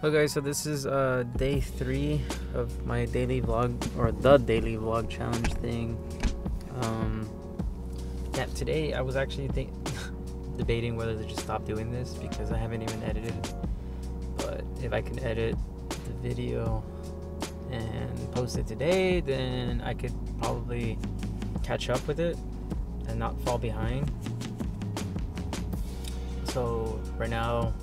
Hello guys, so this is uh, day three of my daily vlog, or the daily vlog challenge thing. Um, yeah, today I was actually debating whether to just stop doing this because I haven't even edited. But if I can edit the video and post it today, then I could probably catch up with it and not fall behind. So right now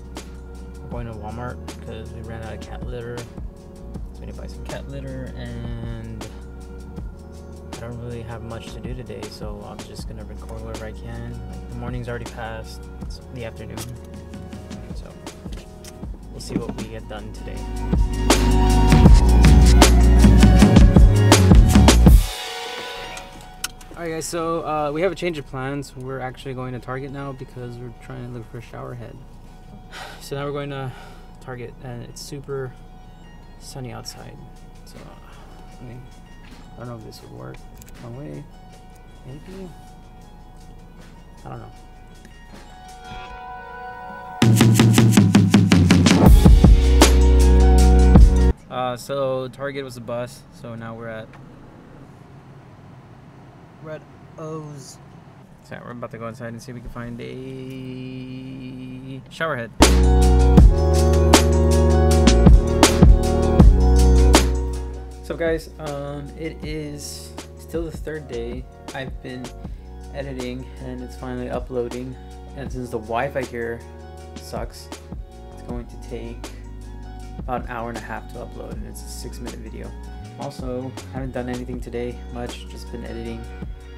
going to Walmart because we ran out of cat litter. So we need to buy some cat litter and I don't really have much to do today, so I'm just gonna record whatever I can. Like, the morning's already passed, it's the afternoon. So we'll see what we get done today. Alright guys, so uh, we have a change of plans. We're actually going to Target now because we're trying to look for a shower head. So now we're going to Target and it's super sunny outside. So I mean, I don't know if this would work. One way, maybe. I don't know. Uh, so Target was a bus, so now we're at we're at Lowe's. So we're about to go inside and see if we can find a shower head. So guys, um, it is still the third day. I've been editing and it's finally uploading. And since the Wi-Fi here sucks, it's going to take about an hour and a half to upload and it's a six minute video. Also, haven't done anything today much, just been editing.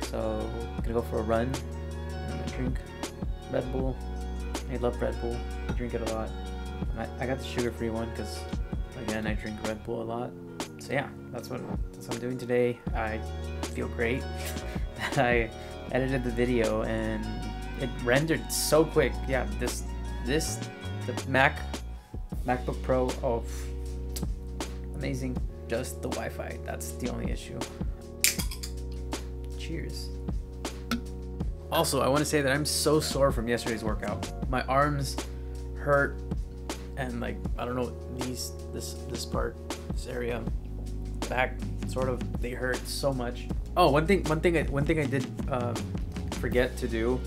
So I'm gonna go for a run. I'm gonna drink Red Bull. I love Red Bull. I drink it a lot. I, got the sugar-free one because again I drink Red Bull a lot. So yeah, that's what that's what I'm doing today. I feel great that I edited the video and it rendered so quick. Yeah, this this the Mac MacBook Pro of amazing. Just the Wi-Fi. That's the only issue. Cheers. Also, I want to say that I'm so sore from yesterday's workout. My arms hurt and like I don't know these this this part this area back sort of they hurt so much. Oh, one thing one thing I, one thing I did um, forget to do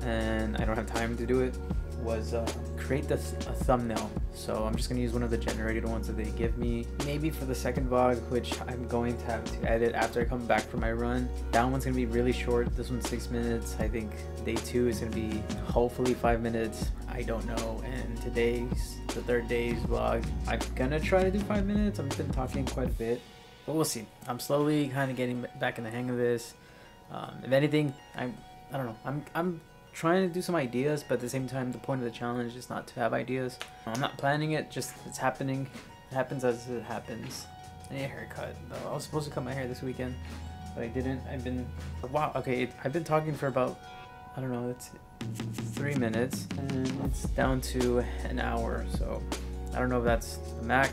and I don't have time to do it was uh, create this a thumbnail. So I'm just gonna use one of the generated ones that they give me. Maybe for the second vlog, which I'm going to have to edit after I come back from my run. That one's gonna be really short. This one's six minutes. I think day two is gonna be hopefully five minutes. I don't know. And today's the third day's vlog. I'm gonna try to do five minutes. I've been talking quite a bit, but we'll see. I'm slowly kind of getting back in the hang of this. Um, if anything, I'm I don't know. I'm I'm trying to do some ideas, but at the same time, the point of the challenge is not to have ideas. I'm not planning it, just it's happening. It happens as it happens. I need a haircut, though. I was supposed to cut my hair this weekend, but I didn't. I've been, wow, okay, I've been talking for about, I don't know, it's three minutes, and it's down to an hour, so I don't know if that's the Mac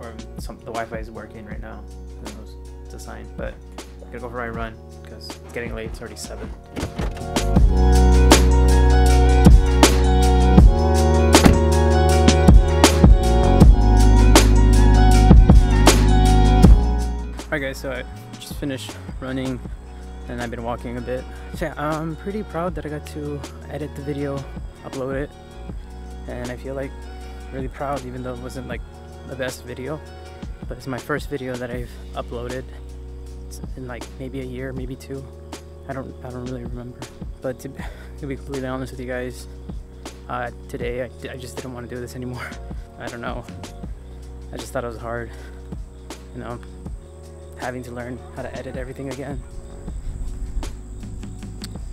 or some the Wi-Fi is working right now. Who knows? It's a sign, but I'm gonna go for my run because it's getting late. It's already seven. So I just finished running and I've been walking a bit. So yeah, I'm pretty proud that I got to edit the video, upload it, and I feel like really proud even though it wasn't like the best video. But it's my first video that I've uploaded in like maybe a year, maybe two. I don't I don't really remember. But to, to be completely honest with you guys, uh, today I, I just didn't want to do this anymore. I don't know. I just thought it was hard, you know, having to learn how to edit everything again.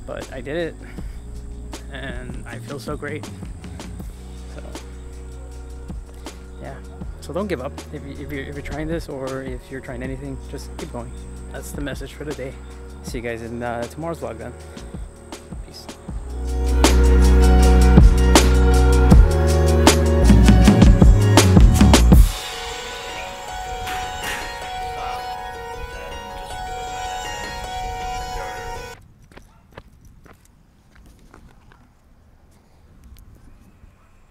But I did it, and I feel so great. So, yeah. So don't give up if, you, if, you're, if you're trying this or if you're trying anything, just keep going. That's the message for today. See you guys in uh, tomorrow's vlog then.